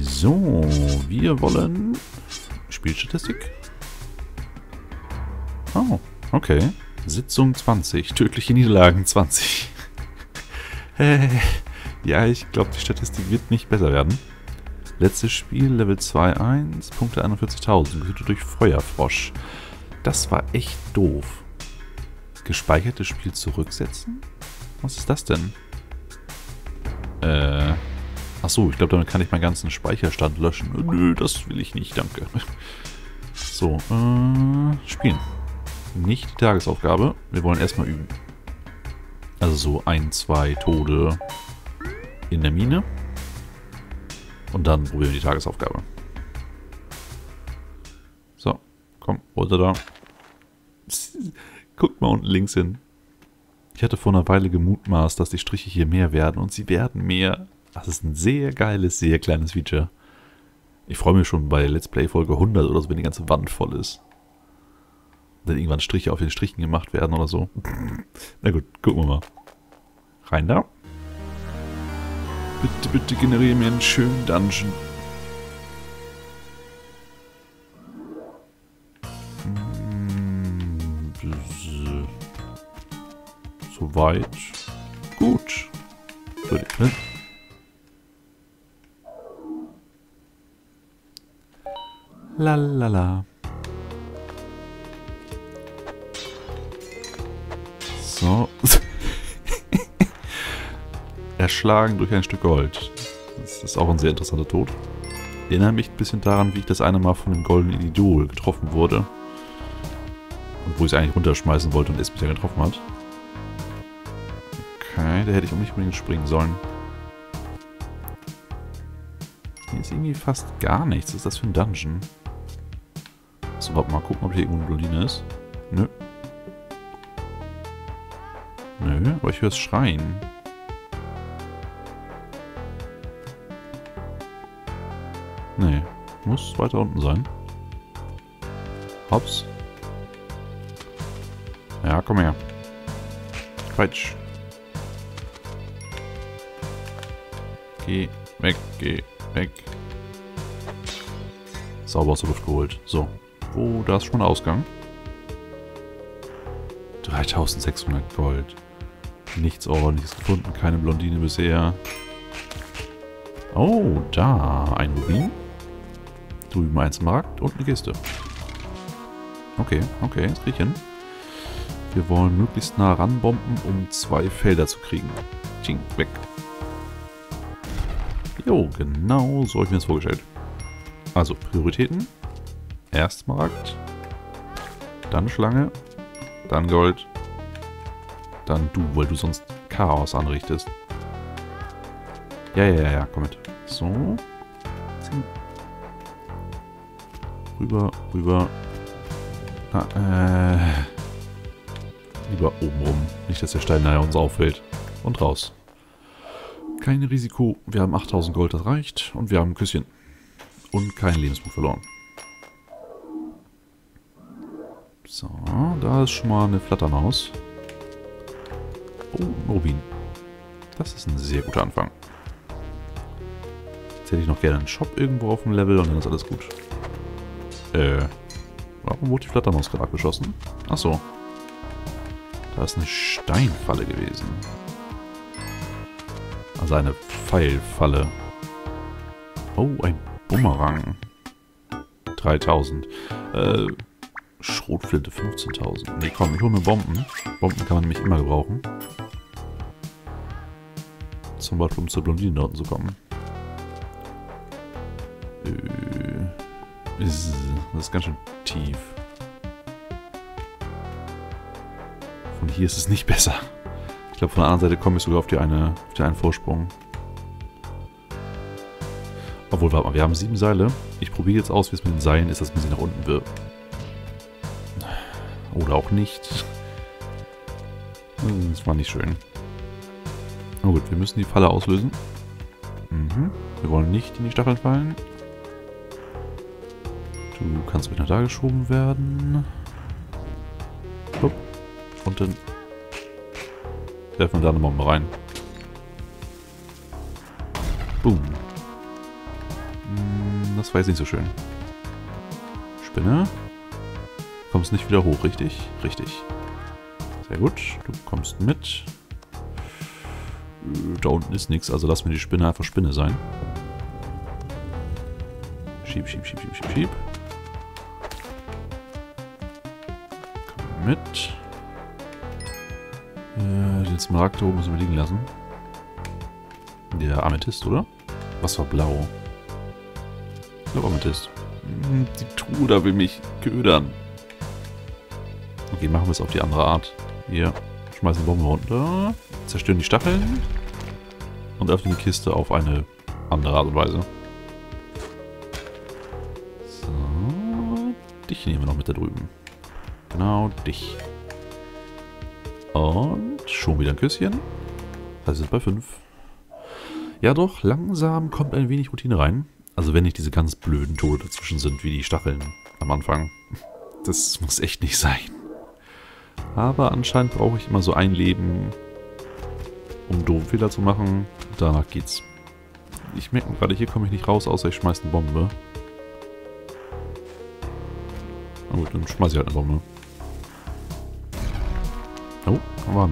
So, wir wollen Spielstatistik. Oh, okay. Sitzung 20, tödliche Niederlagen 20. ja, ich glaube, die Statistik wird nicht besser werden. Letztes Spiel, Level 2.1, Punkte 41.000, getötet durch Feuerfrosch. Das war echt doof. Gespeichertes Spiel zurücksetzen? Was ist das denn? Äh. Achso, ich glaube, damit kann ich meinen ganzen Speicherstand löschen. Nö, das will ich nicht, danke. So, äh, spielen. Nicht die Tagesaufgabe. Wir wollen erstmal üben. Also so ein, zwei Tode in der Mine. Und dann probieren wir die Tagesaufgabe. So, komm, runter da. Guckt mal unten links hin. Ich hatte vor einer Weile gemutmaßt, dass die Striche hier mehr werden und sie werden mehr. Das ist ein sehr geiles, sehr kleines Feature. Ich freue mich schon bei Let's Play Folge 100 oder so, wenn die ganze Wand voll ist. Und dann irgendwann Striche auf den Strichen gemacht werden oder so. Na gut, gucken wir mal. Rein da. Bitte, bitte generiere mir einen schönen Dungeon. Hm, Soweit. Gut. Würde ich, ne? Lalala. So. Erschlagen durch ein Stück Gold. Das ist auch ein sehr interessanter Tod. Erinnert mich ein bisschen daran, wie ich das eine Mal von dem goldenen Idol getroffen wurde. Und wo ich es eigentlich runterschmeißen wollte und es mich dann getroffen hat. Okay, da hätte ich auch nicht unbedingt springen sollen. Hier ist irgendwie fast gar nichts. Was ist das für ein Dungeon? So, warte mal gucken, ob hier irgendwo eine Blondine ist. Nö. Nö, aber ich höre es schreien. Nee, muss weiter unten sein. Hops. Ja, komm her. Quatsch. Geh weg, geh weg. Sauber aus der Luft geholt. So. Wo, da ist schon Ausgang. 3600 Gold. Nichts ordentliches gefunden, keine Blondine bisher. Oh, da, ein Rubin. Drüben ein Smaragd und eine Kiste. Okay, okay, das krieg ich hin. Wir wollen möglichst nah ranbomben, um zwei Felder zu kriegen. Ching, weg. Jo, genau so habe ich mir das vorgestellt. Also, Prioritäten. Erst Smaragd. Dann Schlange. Dann Gold. Dann du, weil du sonst Chaos anrichtest. Ja, ja, ja, ja, komm mit. So. Ziehen. Rüber, rüber. Ah, äh. Lieber oben rum. Nicht, dass der Stein nachher uns auffällt. Und raus. Kein Risiko. Wir haben 8000 Gold, das reicht. Und wir haben ein Küsschen. Und kein Lebenspunkt verloren. So, da ist schon mal eine Flattermaus. Oh, ein Rubin. Das ist ein sehr guter Anfang. Jetzt hätte ich noch gerne einen Shop irgendwo auf dem Level und dann ist alles gut. Äh, warum wurde die Flattermaus gerade abgeschossen? Achso. Da ist eine Steinfalle gewesen. Also eine Pfeilfalle. Oh, ein Bumerang. 3000. Äh, Schrotflinte 15.000. Nee, komm, ich hole mir Bomben. Bomben kann man nämlich immer gebrauchen. Zum Beispiel, um zur Blondine unten zu kommen. Äh, das ist ganz schön tief. Von hier ist es nicht besser. Ich glaube, von der anderen Seite komme ich sogar auf die eine, auf die einen Vorsprung. Obwohl, warte mal, wir haben sieben Seile. Ich probiere jetzt aus, wie es mit den Seilen ist, dass man sie nach unten wirft. Oder auch nicht. Das war nicht schön. Na gut, wir müssen die Falle auslösen. Mhm. Wir wollen nicht in die Stacheln fallen. Du kannst nach da geschoben werden. Hopp. Und dann werfen wir da eine Bombe rein. Boom. das war jetzt nicht so schön. Spinne. Kommst nicht wieder hoch, richtig? Richtig. Sehr gut. Du kommst mit. Da unten ist nichts, also lass mir die Spinne einfach Spinne sein. Schieb, schieb, schieb, schieb, schieb, schieb. Komm mit. Äh, den Smaragd oben müssen wir liegen lassen. Der Amethyst, oder? Was war blau? Ich glaube Amethyst. Hm, die Truhe da will mich ködern. Okay, machen wir es auf die andere Art. Hier, schmeißen Bomben runter, zerstören die Stacheln und öffnen die Kiste auf eine andere Art und Weise. So, dich nehmen wir noch mit da drüben. Genau, dich. Und schon wieder ein Küsschen. Das ist bei 5. Ja doch, langsam kommt ein wenig Routine rein. Also wenn nicht diese ganz blöden Tode dazwischen sind, wie die Stacheln am Anfang. Das muss echt nicht sein. Aber anscheinend brauche ich immer so ein Leben, um doofen Fehler zu machen. Danach geht's. Ich merke gerade, hier komme ich nicht raus, außer ich schmeiße eine Bombe. Na gut, dann schmeiße ich halt eine Bombe. Oh, aber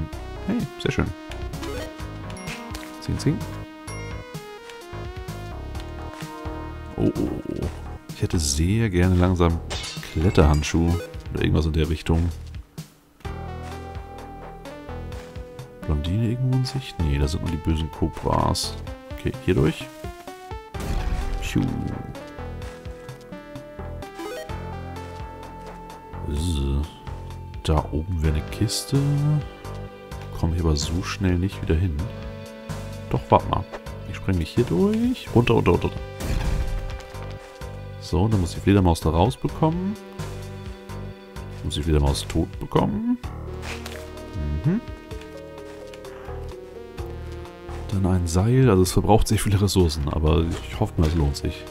Hey, sehr schön. Zing, zing. Oh, oh, oh. Ich hätte sehr gerne langsam Kletterhandschuh oder irgendwas in der Richtung. Blondine irgendwo in Sicht? Nee, da sind nur die bösen Cobras. Okay, hier durch. Piu. Da oben wäre eine Kiste. Komme ich aber so schnell nicht wieder hin. Doch, warte mal. Ich springe mich hier durch. Runter, runter, runter. So, dann muss die Fledermaus da rausbekommen. Muss die Fledermaus tot bekommen. Mhm. Dann ein Seil. Also es verbraucht sehr viele Ressourcen, aber ich hoffe mal, es lohnt sich.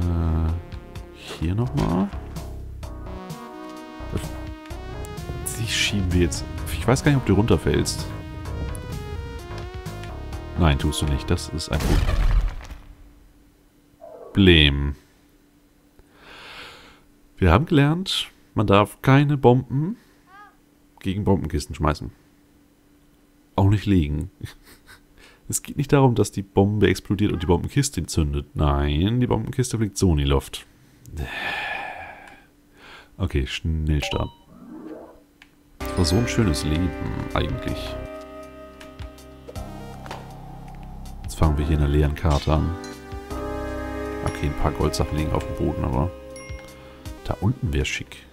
Äh, hier nochmal. Die schieben wir jetzt. Ich weiß gar nicht, ob du runterfällst. Nein, tust du nicht. Das ist ein Problem. Wir haben gelernt, man darf keine Bomben gegen Bombenkisten schmeißen auch nicht legen. Es geht nicht darum, dass die Bombe explodiert und die Bombenkiste zündet. Nein, die Bombenkiste fliegt so in die Luft. Okay, Schnellstart. Das war so ein schönes Leben, eigentlich. Jetzt fangen wir hier in einer leeren Karte an. Okay, ein paar Goldsachen liegen auf dem Boden, aber... Da unten wäre schick.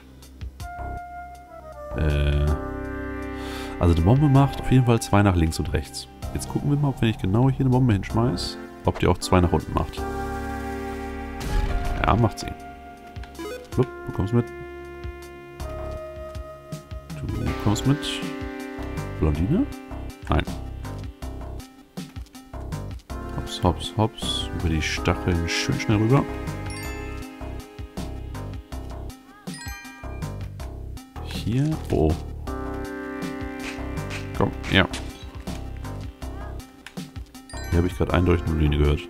Äh... Also die Bombe macht auf jeden Fall zwei nach links und rechts. Jetzt gucken wir mal, ob wenn ich genau hier eine Bombe hinschmeiß, ob die auch zwei nach unten macht. Ja, macht sie. Wupp, du kommst mit. Du kommst mit. Blondine? Nein. Hops, hops, hops. Über die Stacheln schön schnell rüber. Hier. Oh. Komm, ja. Hier habe ich gerade eindeutig eine Linie gehört.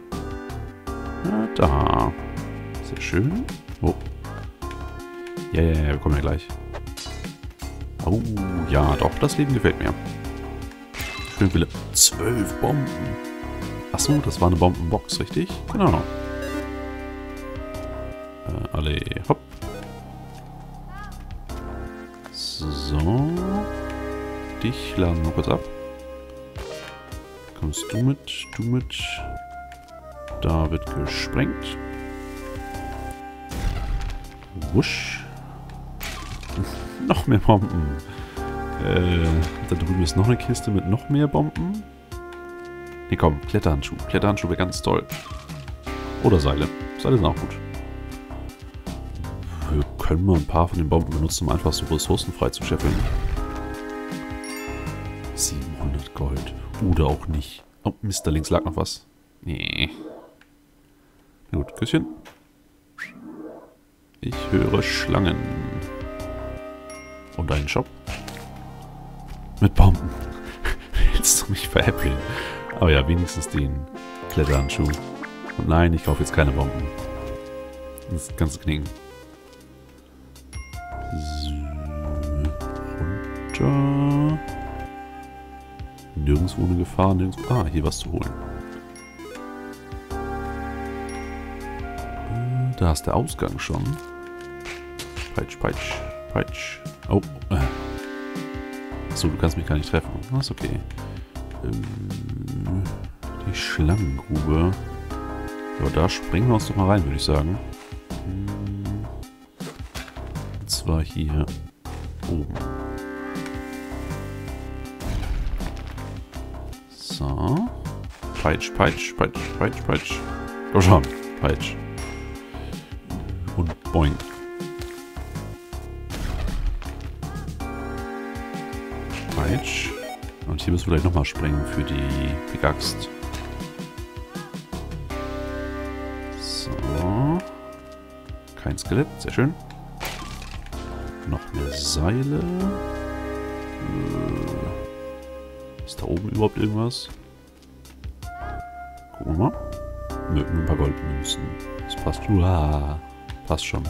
Na, da. Sehr schön. Oh. Ja, ja, ja, wir kommen ja gleich. Oh, ja, doch, das Leben gefällt mir. Schön viele. Zwölf Bomben. Achso, das war eine Bombenbox, richtig? Genau. Äh, alle, hopp. So dich laden wir kurz ab. Kommst du mit, du mit. Da wird gesprengt. Wusch. noch mehr Bomben. Äh, da drüben ist noch eine Kiste mit noch mehr Bomben. Ne, komm, Kletterhandschuh. Kletterhandschuh wäre ganz toll. Oder Seile. Seile sind auch gut. Wir können mal ein paar von den Bomben benutzen, um einfach so Ressourcen frei zu scheffeln. Gold. Oder auch nicht. Oh, Mist, links lag noch was. Nee. Gut, Küsschen. Ich höre Schlangen. Und einen Shop. Mit Bomben. Willst du mich veräppeln? Aber ja, wenigstens den Kletterhandschuh. Und nein, ich kaufe jetzt keine Bomben. Das ganze Knicken. So, runter. Nirgendwo eine Gefahr, nirgendwo... Ah, hier was zu holen. Da ist der Ausgang schon. Peitsch, peitsch, peitsch. Oh, äh. Achso, du kannst mich gar nicht treffen. Das ist okay. Ähm, die Schlangengrube. Ja, da springen wir uns doch mal rein, würde ich sagen. Hm. Und zwar hier oben. So. Peitsch, peitsch, peitsch, peitsch, peitsch. Komm schon, peitsch. Und boing. Peitsch. Und hier müssen wir gleich nochmal springen für die Pickaxe. So. Kein Skelett, sehr schön. Noch mehr Seile. Ist da oben überhaupt irgendwas? Gucken wir mal. Nö, ein paar Goldmünzen. Das passt. Uah, passt schon.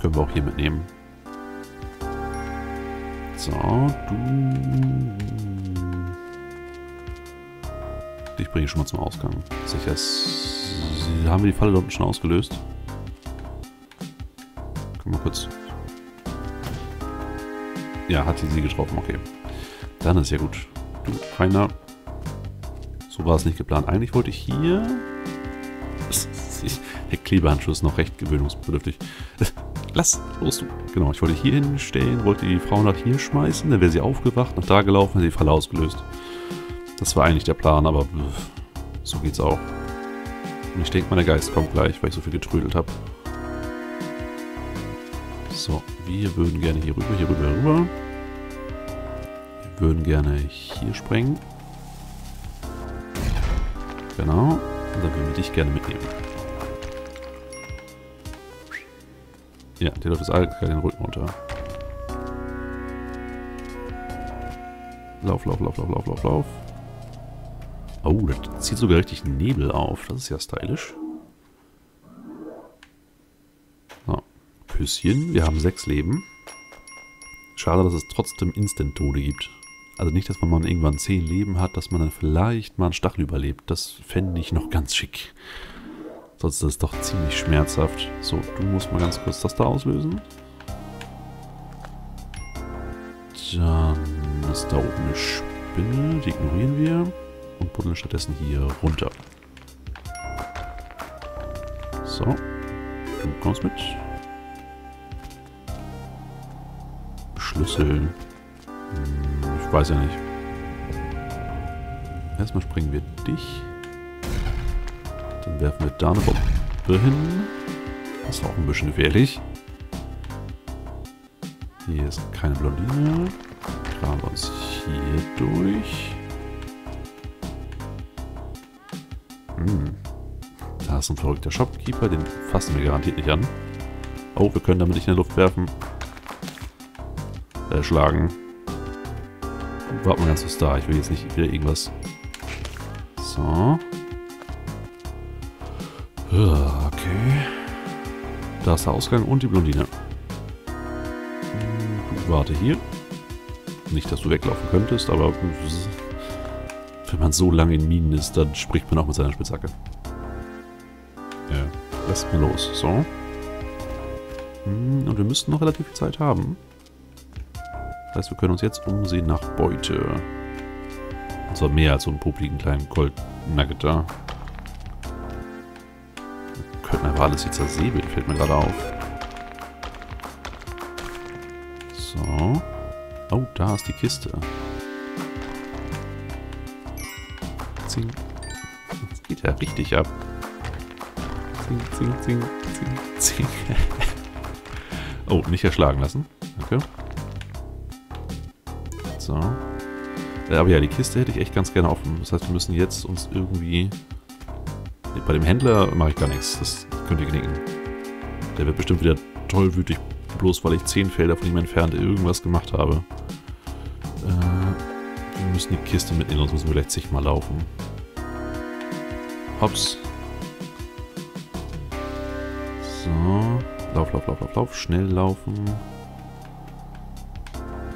Können wir auch hier mitnehmen. So, du... Ich bringe schon mal zum Ausgang. Sicher ist... Haben wir die Falle unten schon ausgelöst? Können wir kurz... Ja, hat sie sie getroffen, okay. Dann ist ja gut. Du, Rainer. So war es nicht geplant. Eigentlich wollte ich hier... Der Klebehandschuh ist noch recht gewöhnungsbedürftig. Lass, los du. Genau, ich wollte hier hinstellen, wollte die Frau nach hier schmeißen, dann wäre sie aufgewacht, nach da gelaufen, hätte die Falle ausgelöst. Das war eigentlich der Plan, aber so geht's auch. Und ich denke, mein Geist kommt gleich, weil ich so viel getrödelt habe. So, wir würden gerne hier rüber, hier rüber, rüber. Würden gerne hier sprengen. Genau. Und dann würden wir dich gerne mitnehmen. Ja, der läuft jetzt alt den Rücken runter. Lauf, lauf, lauf, lauf, lauf, lauf, lauf. Oh, das zieht sogar richtig Nebel auf. Das ist ja stylisch. So. Küsschen. Wir haben sechs Leben. Schade, dass es trotzdem Instant-Tode gibt. Also nicht, dass man mal irgendwann zehn Leben hat, dass man dann vielleicht mal einen Stachel überlebt. Das fände ich noch ganz schick. Sonst ist das doch ziemlich schmerzhaft. So, du musst mal ganz kurz das da auslösen. Dann ist da oben eine Spinne. Die ignorieren wir. Und buddeln stattdessen hier runter. So. Du kommst mit. Schlüssel. Hm, weiß ja nicht. Erstmal springen wir dich. Dann werfen wir da eine Bombe hin. Das ist auch ein bisschen gefährlich. Hier ist keine Blondine. Graben wir uns hier durch. Hm. Da ist ein verrückter Shopkeeper, den fassen wir garantiert nicht an. Oh, wir können damit nicht in der Luft werfen. Äh, schlagen. Warte mal ganz kurz da, ich will jetzt nicht wieder irgendwas. So. Okay. Da ist der Ausgang und die Blondine. Hm, warte hier. Nicht, dass du weglaufen könntest, aber wenn man so lange in Minen ist, dann spricht man auch mit seiner Spitzhacke. Ja, lass mal los. So. Hm, und wir müssten noch relativ viel Zeit haben. Das heißt, wir können uns jetzt umsehen nach Beute. Und zwar mehr als so einen popligen kleinen Gold-Nugget da könnten einfach alles hier zersäbeln, fällt mir gerade auf. So. Oh, da ist die Kiste. Zing. Das geht ja richtig ab. Zing, zing, zing, zing, zing. oh, nicht erschlagen lassen. Danke. So. Äh, aber ja, die Kiste hätte ich echt ganz gerne offen. Das heißt, wir müssen jetzt uns irgendwie bei dem Händler mache ich gar nichts. Das könnt ihr knicken. Der wird bestimmt wieder tollwütig, bloß weil ich 10 Felder von ihm entfernt irgendwas gemacht habe. Äh, wir müssen die Kiste mitnehmen, sonst müssen wir gleich zigmal laufen. Hops. So. Lauf, lauf, lauf, lauf, lauf. Schnell laufen.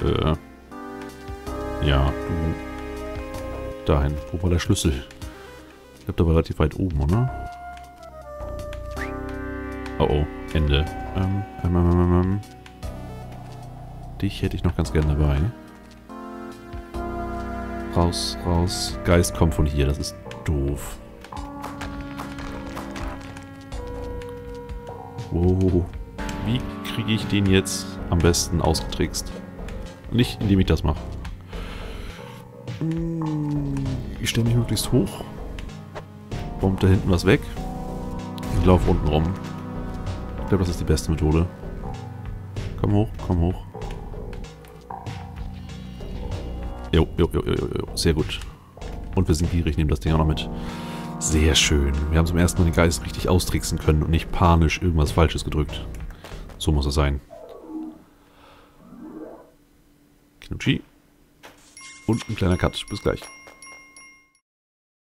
Äh. Ja, du. Dahin. Wo war der Schlüssel? Ich glaube, der war relativ weit oben, oder? Oh oh, Ende. Ähm, ähm, ähm, ähm, ähm. Dich hätte ich noch ganz gerne dabei. Raus, raus. Geist kommt von hier, das ist doof. Wow. Wie kriege ich den jetzt am besten ausgetrickst? Nicht, indem ich das mache. Ich stelle mich möglichst hoch. Bombt da hinten was weg. Und laufe unten rum. Ich glaube, das ist die beste Methode. Komm hoch, komm hoch. Jo, jo, jo, jo, jo, sehr gut. Und wir sind gierig, nehmen das Ding auch noch mit. Sehr schön. Wir haben zum ersten Mal den Geist richtig austricksen können und nicht panisch irgendwas Falsches gedrückt. So muss es sein. Knutschi. Und ein kleiner Cut. Bis gleich.